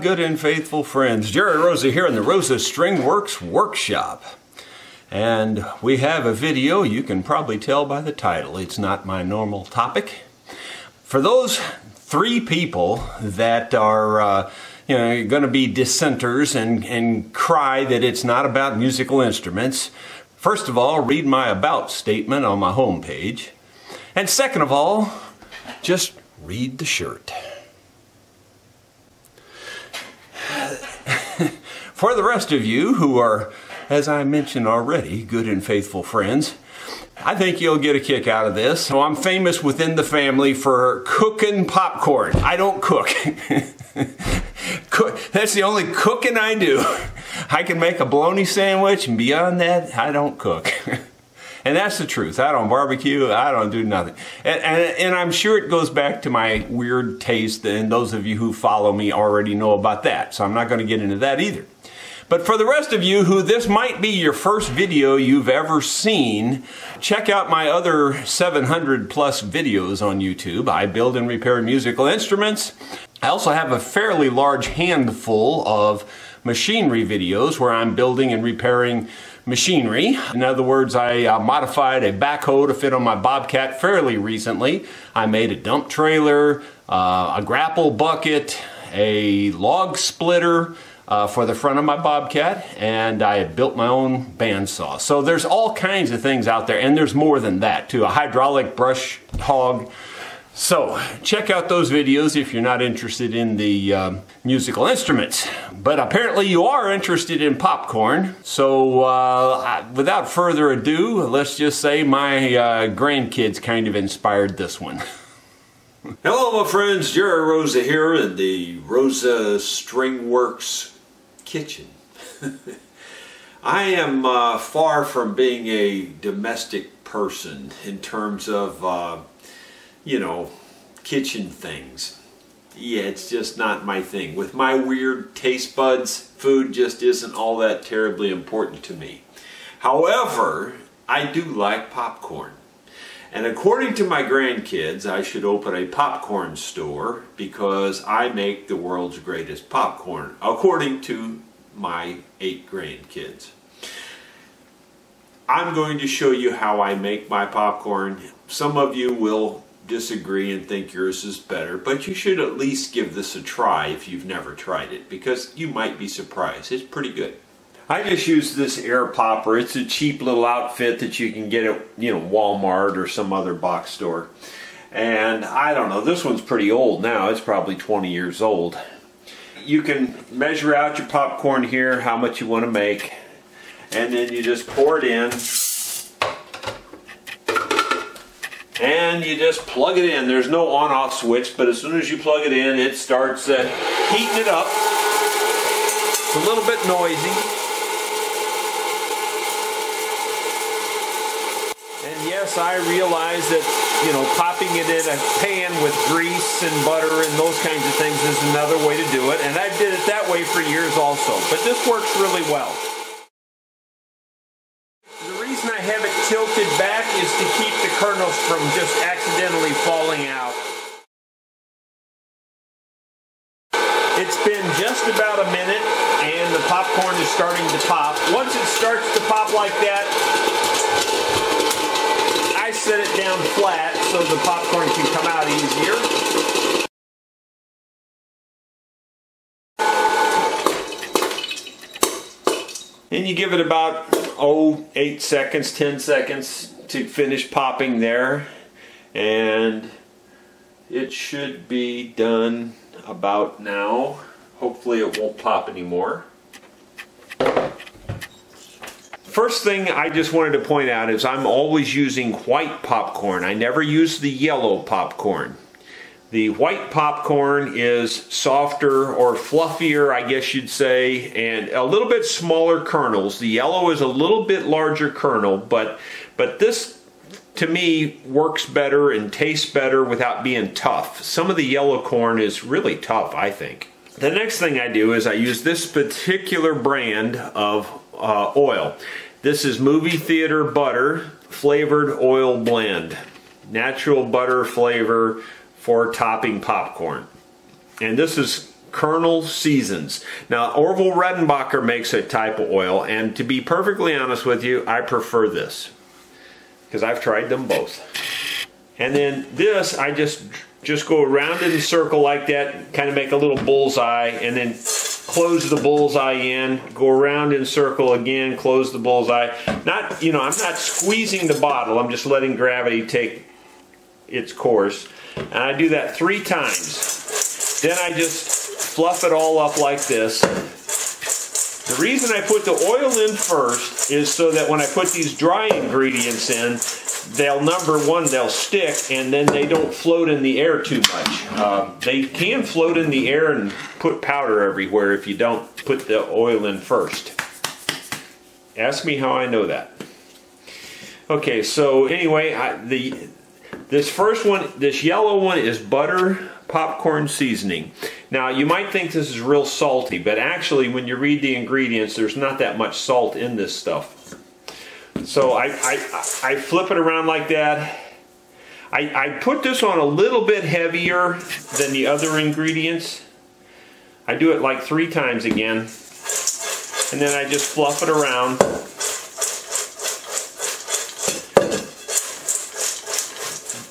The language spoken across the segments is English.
good and faithful friends. Jerry Rosa here in the Rosa String Works Workshop. And we have a video, you can probably tell by the title. It's not my normal topic. For those three people that are uh, you know, going to be dissenters and, and cry that it's not about musical instruments, first of all, read my About statement on my homepage. And second of all, just read the shirt. For the rest of you who are, as I mentioned already, good and faithful friends, I think you'll get a kick out of this. So I'm famous within the family for cooking popcorn. I don't cook. cook. That's the only cooking I do. I can make a bologna sandwich and beyond that, I don't cook. And that's the truth. I don't barbecue. I don't do nothing. And, and, and, I'm sure it goes back to my weird taste, and those of you who follow me already know about that. So I'm not going to get into that either. But for the rest of you who this might be your first video you've ever seen, check out my other 700 plus videos on YouTube. I build and repair musical instruments. I also have a fairly large handful of machinery videos where I'm building and repairing machinery. In other words, I uh, modified a backhoe to fit on my Bobcat fairly recently. I made a dump trailer, uh, a grapple bucket, a log splitter, uh, for the front of my Bobcat, and I built my own bandsaw. So there's all kinds of things out there, and there's more than that too. A hydraulic brush hog, so check out those videos if you're not interested in the um, musical instruments. But apparently you are interested in popcorn. So uh, without further ado, let's just say my uh, grandkids kind of inspired this one. Hello my friends, Jerry Rosa here in the Rosa String Works kitchen. I am uh, far from being a domestic person in terms of uh, you know, kitchen things. Yeah, it's just not my thing. With my weird taste buds, food just isn't all that terribly important to me. However, I do like popcorn. And according to my grandkids, I should open a popcorn store because I make the world's greatest popcorn, according to my eight grandkids. I'm going to show you how I make my popcorn. Some of you will disagree and think yours is better, but you should at least give this a try if you've never tried it because you might be surprised. It's pretty good. I just use this air popper. It's a cheap little outfit that you can get at you know Walmart or some other box store. And I don't know, this one's pretty old now. It's probably 20 years old. You can measure out your popcorn here, how much you want to make, and then you just pour it in and you just plug it in. There's no on-off switch, but as soon as you plug it in, it starts uh, heating it up. It's a little bit noisy. And yes, I realize that, you know, popping it in a pan with grease and butter and those kinds of things is another way to do it. And I did it that way for years also. But this works really well. The reason I have it tilted back is to keep the kernels from just accidentally falling out. It's been just about a minute and the popcorn is starting to pop. Once it starts to pop like that, down flat so the popcorn can come out easier. And you give it about, oh, 8 seconds, 10 seconds to finish popping there. And it should be done about now. Hopefully it won't pop anymore. First thing I just wanted to point out is I'm always using white popcorn. I never use the yellow popcorn. The white popcorn is softer or fluffier, I guess you'd say, and a little bit smaller kernels. The yellow is a little bit larger kernel, but, but this to me works better and tastes better without being tough. Some of the yellow corn is really tough, I think. The next thing I do is I use this particular brand of uh, oil. This is movie theater butter flavored oil blend. Natural butter flavor for topping popcorn. And this is Kernel Season's. Now, Orville Redenbacher makes a type of oil, and to be perfectly honest with you, I prefer this because I've tried them both. And then this, I just just go around in a circle like that, kind of make a little bullseye, and then close the bullseye in, go around in circle again, close the bullseye. Not, you know, I'm not squeezing the bottle, I'm just letting gravity take its course. And I do that three times. Then I just fluff it all up like this. The reason I put the oil in first is so that when I put these dry ingredients in, they'll number one, they'll stick, and then they don't float in the air too much. Uh, they can float in the air and put powder everywhere if you don't put the oil in first. Ask me how I know that. Okay, so anyway, I, the this first one, this yellow one is butter popcorn seasoning. Now you might think this is real salty, but actually when you read the ingredients, there's not that much salt in this stuff. So I, I, I flip it around like that. I, I put this on a little bit heavier than the other ingredients. I do it like three times again. And then I just fluff it around.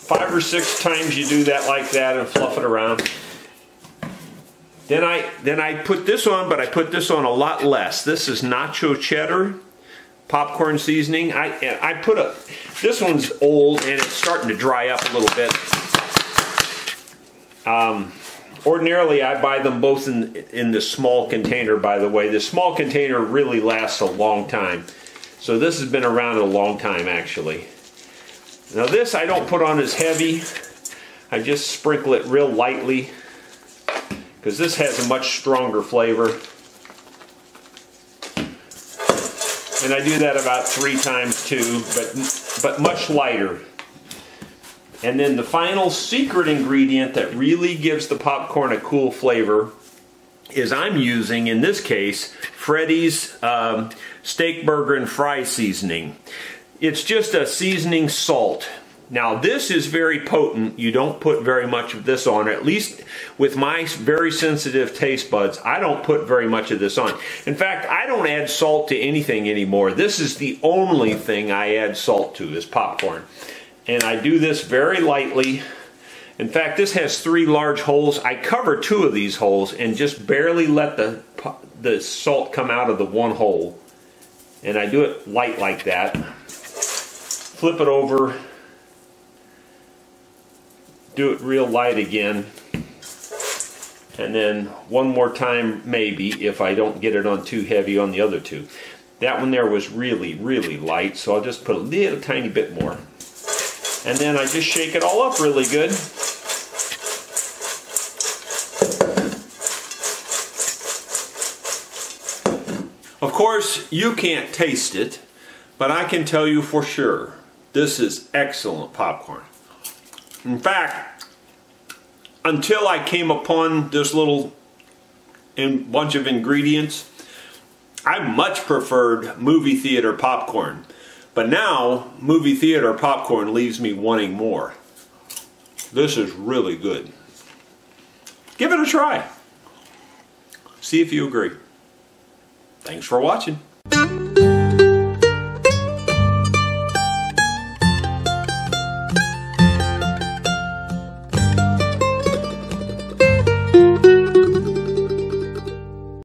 Five or six times you do that like that and fluff it around. Then I then I put this on, but I put this on a lot less. This is nacho cheddar popcorn seasoning. I I put a this one's old and it's starting to dry up a little bit. Um, ordinarily I buy them both in in the small container by the way. The small container really lasts a long time. So this has been around a long time actually. Now this I don't put on as heavy. I just sprinkle it real lightly because this has a much stronger flavor. And I do that about three times too, but, but much lighter. And then the final secret ingredient that really gives the popcorn a cool flavor is I'm using, in this case, Freddy's um, steak burger and fry seasoning. It's just a seasoning salt. Now this is very potent. You don't put very much of this on. At least with my very sensitive taste buds, I don't put very much of this on. In fact, I don't add salt to anything anymore. This is the only thing I add salt to is popcorn. And I do this very lightly. In fact, this has three large holes. I cover two of these holes and just barely let the, the salt come out of the one hole. And I do it light like that. Flip it over do it real light again and then one more time maybe if I don't get it on too heavy on the other two. That one there was really, really light, so I'll just put a little tiny bit more. And then I just shake it all up really good. Of course, you can't taste it, but I can tell you for sure, this is excellent popcorn. In fact, until I came upon this little bunch of ingredients, I much preferred movie theater popcorn. But now, movie theater popcorn leaves me wanting more. This is really good. Give it a try. See if you agree. Thanks for watching.